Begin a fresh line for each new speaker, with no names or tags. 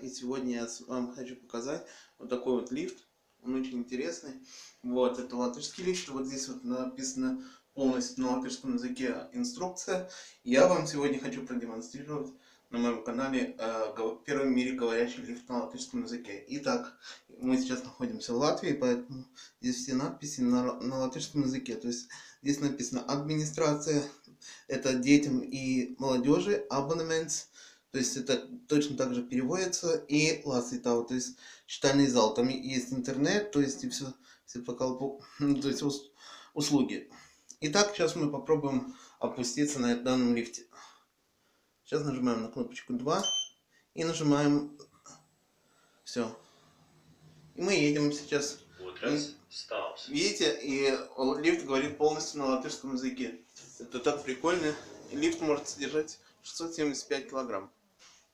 И сегодня я вам хочу показать вот такой вот лифт. Он очень интересный. Вот, это латышский лифт. Вот здесь вот написано полностью на латышском языке инструкция. Я вам сегодня хочу продемонстрировать на моем канале э, первый в мире говорящий лифт на латышском языке. Итак, мы сейчас находимся в Латвии, поэтому здесь все надписи на, на латышском языке. То есть здесь написано администрация, это детям и молодежи, абонемент, то есть это точно так же переводится, и ласитау, то есть читальный зал. Там есть интернет, то есть и все, все поколпу, то есть услуги. Итак, сейчас мы попробуем опуститься на данном лифте. Сейчас нажимаем на кнопочку 2 и нажимаем все. И мы едем сейчас. И, видите, и лифт говорит полностью на латышском языке. Это так прикольно. Лифт может содержать 675 килограмм.